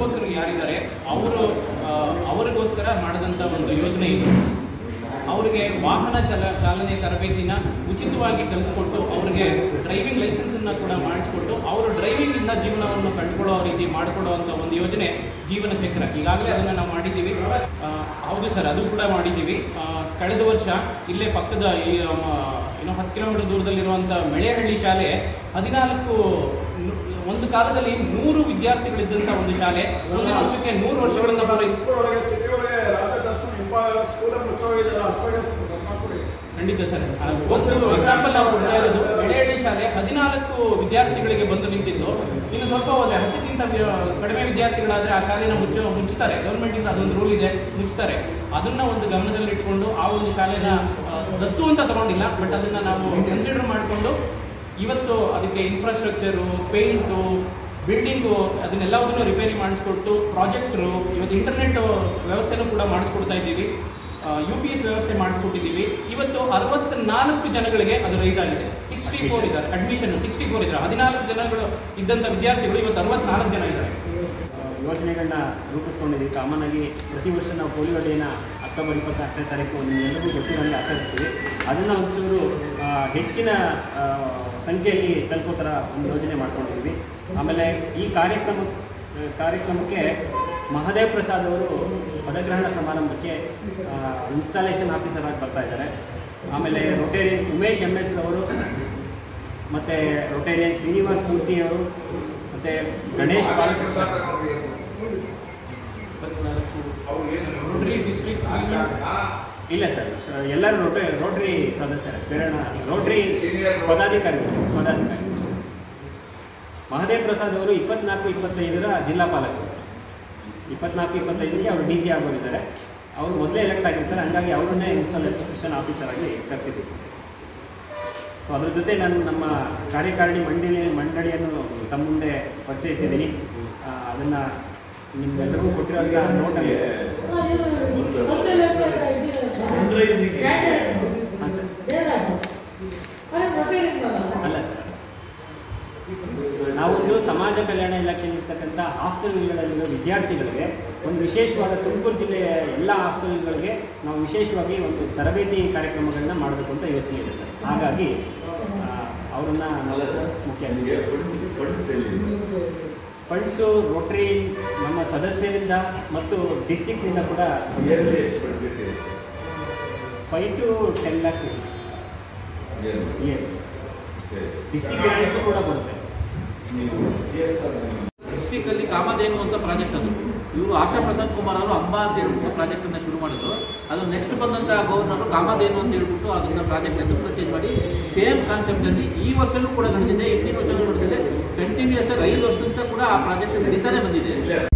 ಯುವಕರು ಯಾರಿದ್ದಾರೆ, ಅವರು ಅವರಿಗೋಸ್ಕರ ಮಾಡಿದಂಥ ಒಂದು ಯೋಜನೆ ಇದು. ಅವರಿಗೆ ವಾಹನ ಚಲ, ಚಾಲನೆ ತರಬೇತಿನ ಉಚಿತವಾಗಿ ಕಲಿಸ್ಕೊಟ್ಟು ಅವರಿಗೆ ಡ್ರೈವಿಂಗ್ ಲೈಸೆನ್ಸನ್ನು ಕೂಡ ಮಾಡಿಸ್ಕೊಟ್ಟು ಅವರು ಡ್ರೈವಿಂಗಿಂದ ಜೀವನವನ್ನು ಕಂಡುಕೊಳ್ಳೋ ರೀತಿ ಮಾಡಿಕೊಡುವಂಥ ಒಂದು ಯೋಜನೆ ಜೀವನ ಚಕ್ರ. ಈಗಾಗಲೇ ಅದನ್ನು ನಾವು ಮಾಡಿದ್ದೀವಿ. ಹೌದು ಸರ್, ಅದು ಕೂಡ ಮಾಡಿದ್ದೀವಿ. ಕಳೆದ ವರ್ಷ ಇಲ್ಲೇ ಪಕ್ಕದ ಈ ಏನೋ ಹತ್ತು ಕಿಲೋಮೀಟರ್ ದೂರದಲ್ಲಿರುವಂಥ ಮೆಳೆಹಳ್ಳಿ ಶಾಲೆ ಹದಿನಾಲ್ಕು ಒಂದು ಕಾಲದಲ್ಲಿ ನೂರು ವಿದ್ಯಾರ್ಥಿಗಳಿದ್ದಂಥ ಒಂದು ಶಾಲೆ. ಒಂದು ವರ್ಷಕ್ಕೆ ನೂರು ವರ್ಷಗಳಿಂದ ಪೂರೈಸಿ ಒಳಗೆ ಸಿಟಿ ಹದಿನಾಲ್ಕು ವಿದ್ಯಾರ್ಥಿಗಳಿಗೆ ಬಂದು ನಿಂತಿದ್ದು. ಇನ್ನು ಸ್ವಲ್ಪ ಒಂದು ಹತ್ತಕ್ಕಿಂತ ಕಡಿಮೆ ವಿದ್ಯಾರ್ಥಿಗಳಾದ್ರೆ ಆ ಶಾಲೆನ ಮುಚ್ಚ ಮುಚ್ಚುತ್ತಾರೆ. ಗೌರ್ಮೆಂಟಿಂದ ಅದೊಂದು ರೂಲ್ ಇದೆ, ಮುಚ್ಚುತ್ತಾರೆ. ಅದನ್ನ ಒಂದು ಗಮನದಲ್ಲಿಟ್ಕೊಂಡು ಆ ಒಂದು ಶಾಲೆನ ದತ್ತು ಅಂತ ತಗೊಂಡಿಲ್ಲ ಬಟ್ ಅದನ್ನ ನಾವು ಕನ್ಸಿಡರ್ ಮಾಡಿಕೊಂಡು ಇವತ್ತು ಅದಕ್ಕೆ ಇನ್ಫ್ರಾಸ್ಟ್ರಕ್ಚರು ಪೇಂಟು ಬಿಲ್ಡಿಂಗು ಅದನ್ನೆಲ್ಲವನ್ನೂ ರಿಪೇರಿ ಮಾಡಿಸ್ಕೊಟ್ಟು ಪ್ರಾಜೆಕ್ಟ್ರು ಇವತ್ತು ಇಂಟರ್ನೆಟ್ ವ್ಯವಸ್ಥೆನೂ ಕೂಡ ಮಾಡಿಸ್ಕೊಡ್ತಾ ಇದ್ದೀವಿ. ಯು ಪಿ ಎಸ್ ವ್ಯವಸ್ಥೆ ಮಾಡಿಸ್ಕೊಟ್ಟಿದ್ದೀವಿ. ಇವತ್ತು ಅರವತ್ನಾಲ್ಕು ಜನಗಳಿಗೆ ಅದು ರೈಸ್ ಆಗಿದೆ. ಸಿಕ್ಸ್ಟಿ ಫೋರ್ ಇದ್ದಾರೆ. ಅಡ್ಮಿಷನ್ ಸಿಕ್ಸ್ಟಿ ಫೋರ್ ಇದ್ದಾರೆ. ಹದಿನಾಲ್ಕು ಜನಗಳು ಇದ್ದಂಥ ವಿದ್ಯಾರ್ಥಿಗಳು ಇವತ್ತು ಅರವತ್ನಾಲ್ಕು ಜನ ಇದ್ದಾರೆ. ಯೋಜನೆಗಳನ್ನ ರೂಪಿಸ್ಕೊಂಡಿದ್ದೀವಿ. ಕಾಮನ್ ಆಗಿ ಪ್ರತಿ ವರ್ಷ ನಾವು ಪೋಲಿಯೋ ಡೇನ ಅಕ್ಟೋಬರ್ ಇಪ್ಪತ್ತಾರನೇ ತಾರೀಕು ನಿಮ್ಮೆಲ್ಲರಿಗೂ ಗೊತ್ತಿರೋಂಗೆ ಆಚರಿಸ್ತೀವಿ. ಅದನ್ನು ಒಂಚೂರು ಹೆಚ್ಚಿನ ಸಂಖ್ಯೆಯಲ್ಲಿ ತಲುಪೋ ಥರ ಒಂದು ಯೋಜನೆ ಮಾಡ್ಕೊಂಡಿದ್ದೀವಿ. ಆಮೇಲೆ ಈ ಕಾರ್ಯಕ್ರಮ ಕಾರ್ಯಕ್ರಮಕ್ಕೆ ಮಹದೇವ್ ಪ್ರಸಾದ್ ಅವರು ಪದಗ್ರಹಣ ಸಮಾರಂಭಕ್ಕೆ ಇನ್ಸ್ಟಾಲೇಷನ್ ಆಫೀಸರ್ ಆಗಿ ಬರ್ತಾ ಇದ್ದಾರೆ. ಆಮೇಲೆ ರೊಟೇರಿಯನ್ ಉಮೇಶ್ ಎಂ ಎಸ್ ಅವರು ಮತ್ತು ರೊಟೇರಿಯನ್ ಶ್ರೀನಿವಾಸ್ ಮೂರ್ತಿ ಅವರು, ಮತ್ತು ಗಣೇಶ್ ಇಲ್ಲ ಸರ್ ಎಲ್ಲರೂ ರೋಟರಿ ರೋಟರಿ ಸದಸ್ಯರ. ಪ್ರೇರಣ ರೋಟರಿ ಪದಾಧಿಕಾರಿಗಳು ಪದಾಧಿಕಾರಿ ಮಹದೇವ್ ಪ್ರಸಾದ್ ಅವರು ಇಪ್ಪತ್ನಾಲ್ಕು, ಇಪ್ಪತ್ತೈದರ ಜಿಲ್ಲಾ ಪಾಲಕರು. ಇಪ್ಪತ್ನಾಲ್ಕು, ಇಪ್ಪತ್ತೈದಕ್ಕೆ ಅವರು ಡಿ ಜಿ ಆಗೋಗಿದ್ದಾರೆ ಅವರು ಮೊದಲೇ ಎಲೆಕ್ಟ್ ಆಗಿರ್ತಾರೆ. ಹಂಗಾಗಿ ಅವರನ್ನೇ ಎಜುಕೇಷನ್ ಆಫೀಸರ್ ಆಗಿ ಕರೆಸಿದ್ದೀವಿ ಸರ್. ಸೊ ಅದ್ರ ಜೊತೆ ನಾನು ನಮ್ಮ ಕಾರ್ಯಕಾರಿಣಿ ಮಂಡಳಿ, ಮಂಡಳಿಯನ್ನು ತಮ್ಮ ಮುಂದೆ ಪರಿಚಯಿಸಿದ್ದೀನಿ. ಅದನ್ನು ಅದನ್ನ ಕೊಟ್ಟಿರೋ ನೋಟ್ ನೋಟಲ್ಲಿ ಹಾಂ ಸರ್ ಅಲ್ಲ ಸರ್ ನಾವೊಂದು ಸಮಾಜ ಕಲ್ಯಾಣ ಇಲಾಖೆಯಲ್ಲಿರ್ತಕ್ಕಂಥ ಹಾಸ್ಟೆಲ್ಗಳಲ್ಲಿರೋ ವಿದ್ಯಾರ್ಥಿಗಳಿಗೆ ಒಂದು ವಿಶೇಷವಾದ ತುಮಕೂರು ಜಿಲ್ಲೆಯ ಎಲ್ಲ ಹಾಸ್ಟೆಲ್ಗಳಿಗೆ ನಾವು ವಿಶೇಷವಾಗಿ ಒಂದು ತರಬೇತಿ ಕಾರ್ಯಕ್ರಮಗಳನ್ನ ಮಾಡಬೇಕು ಅಂತ ಯೋಚನೆ ಇದೆ ಸರ್. ಹಾಗಾಗಿ ಅವರನ್ನ ಅಲ್ಲ ಸರ್ ಮುಖ್ಯ ಫಂಡ್ಸ್ ರೋಟರಿ ನಮ್ಮ ಸದಸ್ಯರಿಂದ ಮತ್ತು ಡಿಸ್ಟಿಕ್ನಿಂದ ಕೂಡ ಫೈವ್ ಟು ಟೆನ್ ಲ್ಯಾಕ್ಸ್ ಇರುತ್ತೆ. ಇಯರ್ ಡಿಸ್ಟಿಕ್ ಕೂಡ ಬರುತ್ತೆ. ಆರ್ ಕಾಮಧೇನು ಅಂತ ಪ್ರಾಜೆಕ್ಟ್ ಅದು. ಇವರು ಆಶಾ ಪ್ರಸಾದ್ ಕುಮಾರ್ ಅವರು ಅಂಬಾ ಅಂತ ಹೇಳ್ಬಿಟ್ಟು ಪ್ರಾಜೆಕ್ಟ್ ಅನ್ನ ಶುರು ಮಾಡಿದ್ರು. ಅದು ನೆಕ್ಸ್ಟ್ ಬಂದಂತ ಗವರ್ನರ್ ಕಾಮಧೇನು ಅಂತ ಹೇಳ್ಬಿಟ್ಟು ಅದನ್ನ ಪ್ರಾಜೆಕ್ಟ್ ಅನ್ನು ಚೇಂಜ್ ಮಾಡಿ. ಸೇಮ್ ಕಾನ್ಸೆಪ್ಟ್ ಅಲ್ಲಿ ಈ ವರ್ಷವೂ ಕೂಡ ನಡೆದಿದೆ ಹಿಂದಿನ ವರ್ಷವೂ ನಡೆದಿದೆ. ಕಂಟಿನ್ಯೂಸ್ ಆಗಿ ಐದು ವರ್ಷದಿಂದ ಕೂಡ ಆ ಪ್ರಾಜೆಕ್ಟ್ ನಡೀತಾನೆ ಬಂದಿದೆ.